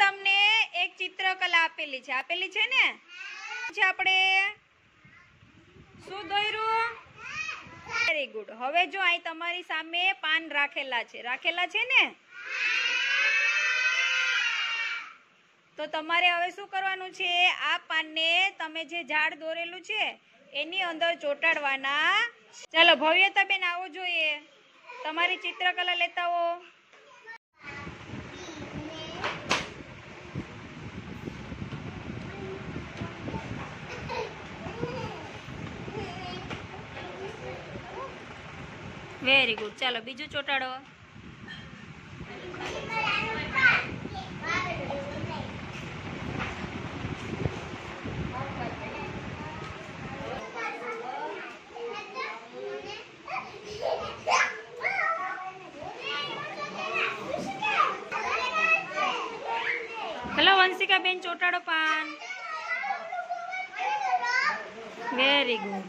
તમને એક ચિત્રકલા આપેલી છે. આપેલી છે ને? આપણે શું દોર્યું વેરી ગુડ હવે જો અહીં તમારી સામે પાન રાખેલા છે. રાખેલા છે ને? તો તમારે હવે શું કરવાનું છે? આ પાનને તમે જે ઝાડ દોરેલું છે, એની અંદર ચોંટાડવાના. ચાલો ભવ્યતાબેન આવો જોઈએ. તમારી ચિત્રકલા લેતા આવો. વેરી ગુડ ચાલો બીજું ચોટાડો. હેલો વંશિકા બેન ચોટાડો પાન. વેરી ગુડ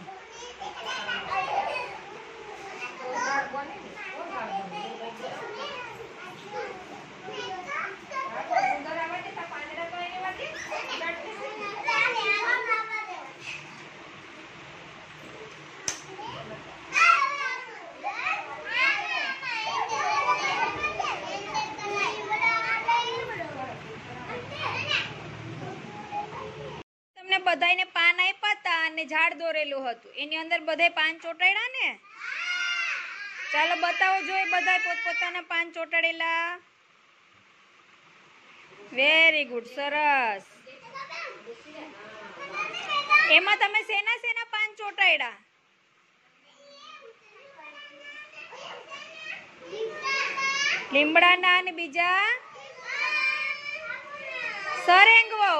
બધાયને પાન આપ્યા હતા અને ઝાડ દોરેલું હતું. એની અંદર બધા પાન ચોંટાડ્યા ને? ચાલો બતાવો જોઈએ બધા પોતપોતાના પાન ચોટાડેલા. વેરી ગુડ સરસ. એમાં તમે સેના સેના પાન ચોટાડ્યા? લીમડાના અને બીજા? સરેંગવો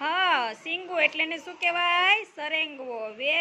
હા, સિંગુ એટલે ને શું કહેવાય? સરેંગવો. વે